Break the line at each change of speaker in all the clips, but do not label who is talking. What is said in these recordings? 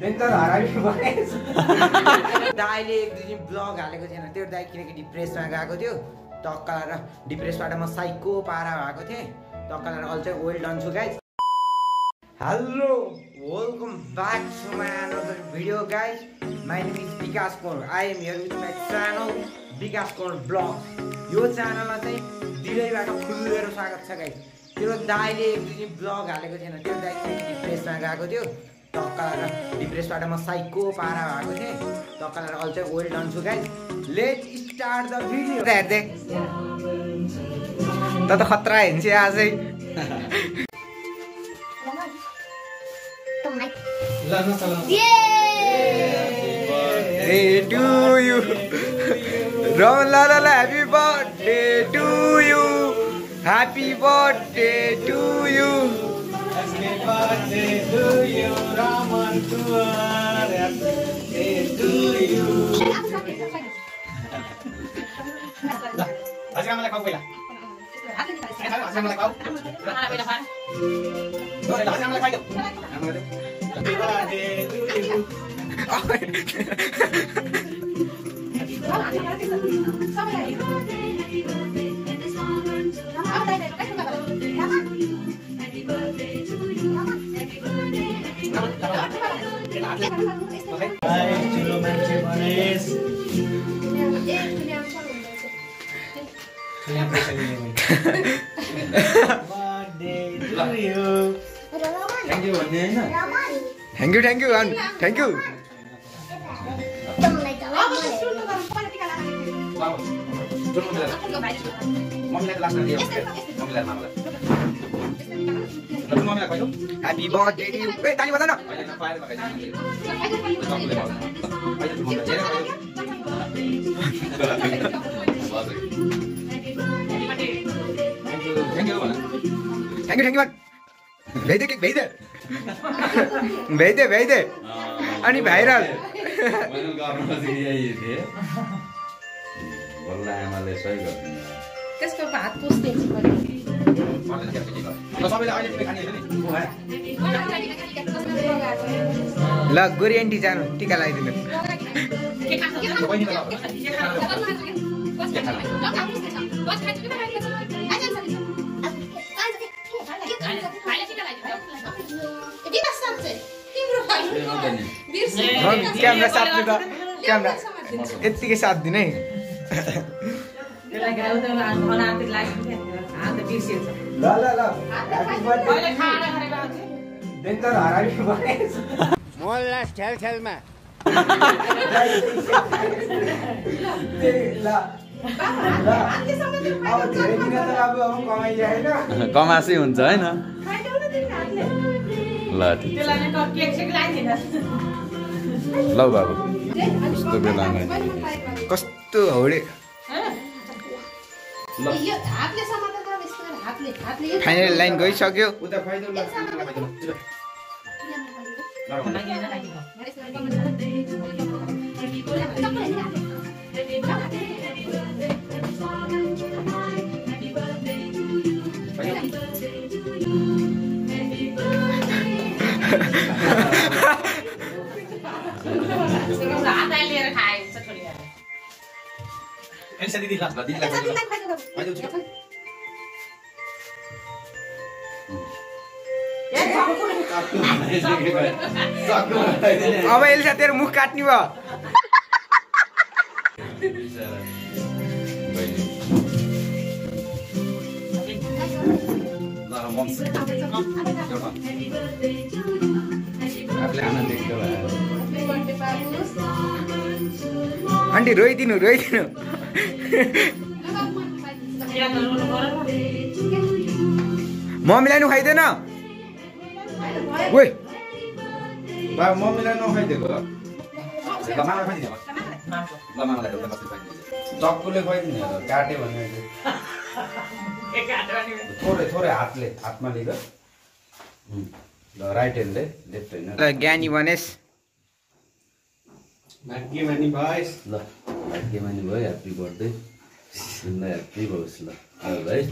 Danger हरामी भएछ। दाइले एक दुई दिन ब्लग हालेको थिएन। त्यो दाइ किनकि डिप्रेसमा गएको थियो। टक्क लगाएर डिप्रेसबाट म साइको पारा भएको थिएँ। टक्क लगाएर अहिले चाहिँ वेल डन छु guys hello welcome back to my another video guys my name is Vikas Kor I am here with my channel Vikas Kor vlog यो च्यानलमा चाहिँ दिलैबाट खुलेर स्वागत छ गाइज त्यो दाइले एक दुई दिन ब्लग हालेको थिएन। त्यो दाइ किनकि डिप्रेसमा गएको थियो। टक्क लगाएर डिप्रेसबाट म साइको पारा भएको थिएँ टक्क लगाएर अहिले चाहिँ वेल डन छु guys let start the video हेर्दै त त खतरा हिँड्छ आजै. Ram la la la, happy birthday to you. Happy birthday to you.
Happy birthday to you, Raman Kuwar. Happy to you. Kasih kamu lekau bila. Kasih kamu lekau. Kasih kamu lekau. Happy birthday to you. Manis. Birthday to you.
Thank you thank you thank you
मम्मीलाई दियो मम्मीलाई मामालाई
ताली बजा न
होइन पाएर लगाइदिनु thank you thank you भन
थ्याङ्क यू थ्याङ्क यू भेइदे केक भेइदे भेइदे भेइदे अनि भाइरल
मैले गर्न यही थिएँ बल्ल आमाले सही गरिदिनु
त्यसको हात पुस्ने
ल गोरी आन्टी जानु टिका लगाइदिनु। क्यामेरा साथ्नु त क्यामेरा। यत्तिकै साथ दिने ल ल ल. डेन्जर हरामी
छेल छेलमा।
कमासै हुन्छ होइन। ल ठिक। ल बाबु। यस्तो बेला
कस्तो हौडे। फाइनल लाइन गइसक्यो
उता
अब एलिसा तेरो मुख काट्ने भयो। आन्टी रोइदिनु रोइदिनु। मम्मीलाई नि। खुवाइदिएन ओइ
बाबु मम्मीलाई नखुवाइदिएको ल मामा खुवाइदिने ल मामालाई चक्कुले खुवाइदिने काट्यो भने थोरै थोरै हातले हातमा लिएर ल राइट ह्यान्डले लेफ्ट होइन
ल ज्ञानी भनेस्
भाग्यमानी भएस
ल भाग्यमानी भयो ह्याप्पी बर्थडे तिमीलाई ह्याप्पी होस् ल है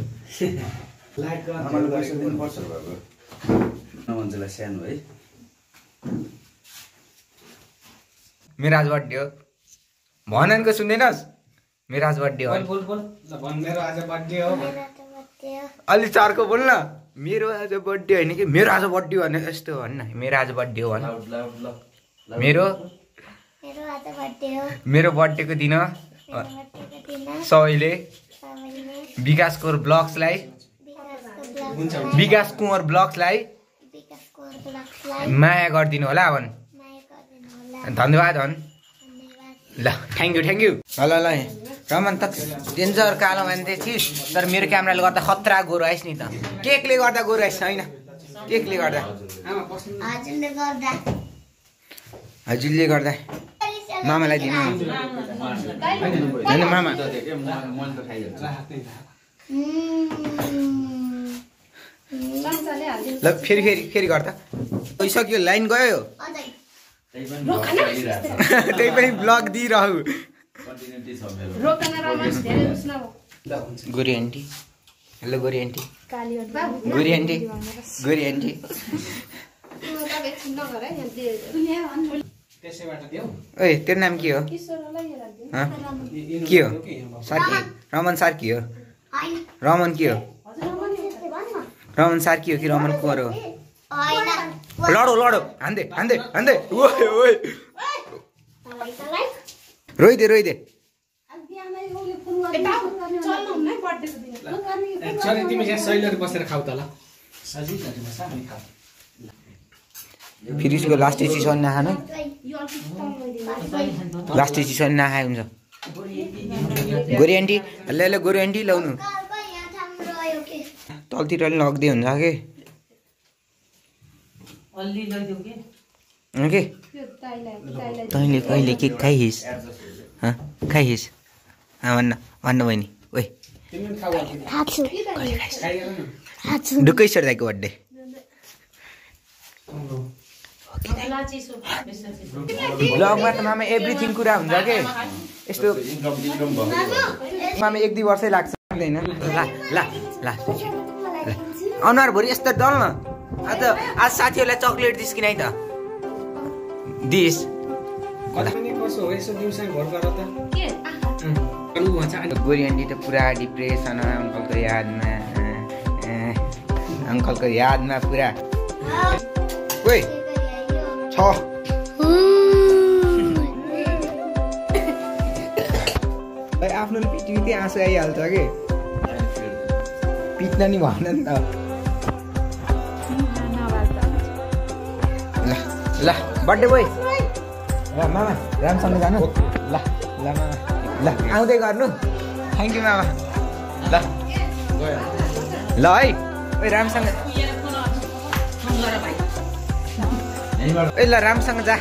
दिनुपर्छ बाबु
मान्छेलाई सानो है।
मेरो आज बर्थडे हो भननको सुन्दैनस्? मेरो आज बर्थडे हो
बोल बोल। ल भन मेरो आज बर्थडे हो।
अलि चर्को बोल न। मेरो आज बर्थडे होइन कि? मेरो आज बर्थडे हो भने यस्तो भन् न मेरो आज बर्थडे हो भन। मेरो?
मेरो आज बर्थडे हो।
मेरो बर्थडेको दिन।
मेरो बर्थडेको दिन।
सबैले। विकास कुँवर ब्लग्सलाई। विकास कुँवर ब्लग्सलाई। माया गरिदिनु होला भन्।
माया गरिदिनु होला।
धन्यवाद भन्। ल थ्याङ्क यू थ्याङ्क यू ल ल रमन त डेन्जर कालो मान्छे थिइस् तर मेरो क्यामेराले गर्दा खतरा गोरो आइस् नि त। केकले गर्दा गोरो आइस् होइन। केकले गर्दा।
हजुरले गर्दा।
हजुरले गर्दा। मामालाई दिनु। होइन मामा
त के म मैले त खाइहाल्छु
चम्चाले हालिदिनु
ल फेरि फेरि फेरि गर्दा गइसक्यो लाइन गयो?
अझै
त्यही पनि ब्लग चलिरहेको छ
त्यही पनि ब्लग दिइरहु। गोरी आन्टी। हेलो गोरी आन्टी। गोरी आन्टी गोरी आन्टी।
है
ओए तेरो नाम के हो। हँ? के हो? सार्की रमन सार्की हो?
होइन।
रमन के हो? रमन सार्की हो कि रमन कुँवर हो लडो लडो। हान्दै हान्दै हान्दै रोइदे रोइदे फ्रिजको लास्ट चिसो नखानु। लास्ट चिसो नखाए हुन्छ। गोरी आन्टी ल ल गोरी आन्टी लाउनु
घरको यहाँ ठाउँ रह्यो कि
तलतिर अलि लग्दै हुन्छ कि? कि? तैँले कहिले के खाइहिस्? खाइहिस्? भन्न भन्न बहिनी। ओइ।
खाछु
ढुक्कै सर दाइको बर्थडे। ब्लगमा त मामा एभ्रिथिङ कुरा हुन्छ के? यस्तो मामा एक दुई वर्षै लाग्छ। लाग्दैन। ला ला ला। अनुहार भोलि यस्तो डल न। आज आज साथीहरूलाई चक्लेट दिस कि नै त दिस
गर त।
के? आहा,
अनु भन्छ। अनि
गोरी आन्टी त पुरा डिप्रेसन अङ्कलको यादमा। अङ्कलको यादमा पुरा। ओइ। छ। भाइ आफ्नो पिटी पिटी आँसु आइहाल्छ कि? पिट्न नि भन नि त। ल बर्थडे बोय ल मामा राम्रोसँग जानु ल ल मामा ल आउँदै गर्नु थ्याङ्क यू मामा ल ल है ओइ राम्रोसँग ए ल राम्रोसँग जा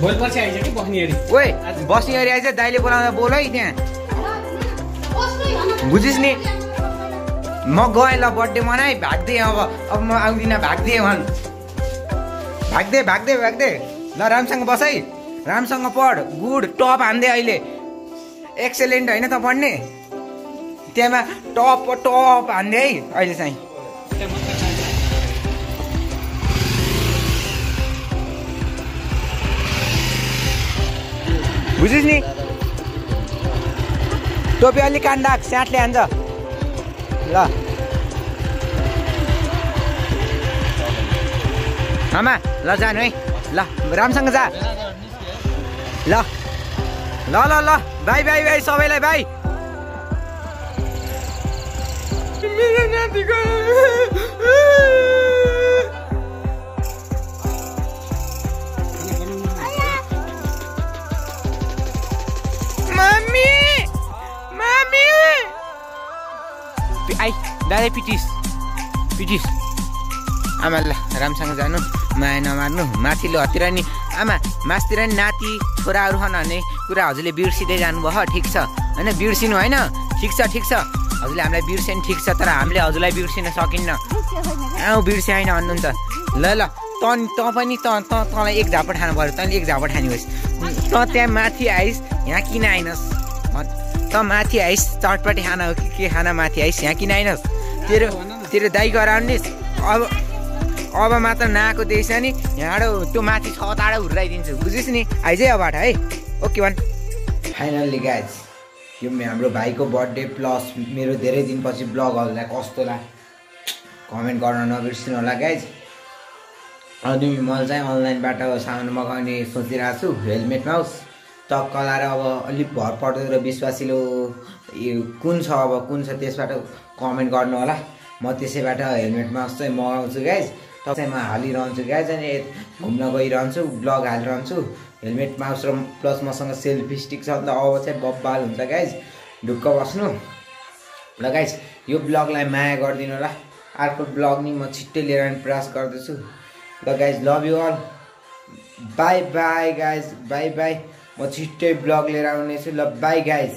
बस्ने अरे
ओए बस्ने गरी आइज दाइले बोलाउँदा बोल है त्यहाँ बुझिस् नि म गएँ ल बर्थडे मनाइ भाग्दै अब अब म आउँदिनँ भाग्दै भन् भाग्दै भाग्दै भाग्दै। ल राम्रोसँग बस है राम्रोसँग पढ गुड टप हान्दै अहिले। एक्सेलेन्ट होइन त पढ्ने। त्यहाँमा टप टप हान्दै है अहिले चाहिँ। बुझिस् नि टोपी अलिक कान्दा स्याटले हान्छ। ल। आमा ल जानु है। ल राम्रोसँग जा। ल। ल ल ल। बाई बाई बाई सबैलाई बाई। मेरो नातिको पिटिस पिटिस आमा ल राम्रोसँग जानु माया नमार्नु माथिल्लो हतिर नि आमा मासतिर नि नाति छोराहरू छन् भन्ने कुरा हजुरले बिर्सिँदै जानुभयो ठिक छ होइन बिर्सिनु होइन ठिक छ ठिक छ हजुरले हामीलाई बिर्स्यो नि ठिक छ तर हामीले हजुरलाई बिर्सिन सकिन्न आऊ बिर्से होइन भन्नुहुन्छ ल ल त त पनि त त तँलाई एक झापट खानु पऱ्यो तैँले एक झापट खाने होस् त त्यहाँ माथि आइस् यहाँ किन आइनस् त माथि आइस् चटपटी खाना हो कि के खाना माथि आइस् यहाँ किन आइनस् तेरो तेरो दाइ गराउनेस् अब अब मात्र नआएको देख्छ नि। यहाँबाट त्यो माथि छ ताडा हुर्राइदिन्छु बुझिस् नि? आइज है अबाट है? ओके वान फाइनल्ली गाइज यो हाम्रो भाइको बर्थडे प्लस मेरो धेरै दिनपछि ब्लगहरूलाई कस्तो ला कमेन्ट गर्न नबिर्सिनु होला गाइज अनि मैले चाहिँ अनलाइनबाट सामान मगाउने सोचिरहेको छु। हेलमेट माउस टक्क लाएर अब अलिक भर पर्दो र विश्वासिलो कुन छ अब कुन छ त्यसबाट कमेन्ट गर्नु होला। म त्यसैबाट हेलमेट माउस चाहिँ मगाउँछु गाइज तपाईँमा हालिरहन्छु गाइज अनि घुम्न गइरहन्छु ब्लग हालिरहन्छु। हेलमेट माउस र प्लस मसँग सेल्फी स्टिक छ अन्त अब चाहिँ बब्बाल हुन्छ गाइज ढुक्क बस्नु। ल गाइज यो ब्लगलाई माया गरिदिनु होला। अर्को ब्लग नि म छिट्टै लिएर आउने प्रयास गर्दैछु। ल guys love you all bye bye guys bye bye म छिट्टै ब्लग लिएर आउनेछु। ल बाई गाइज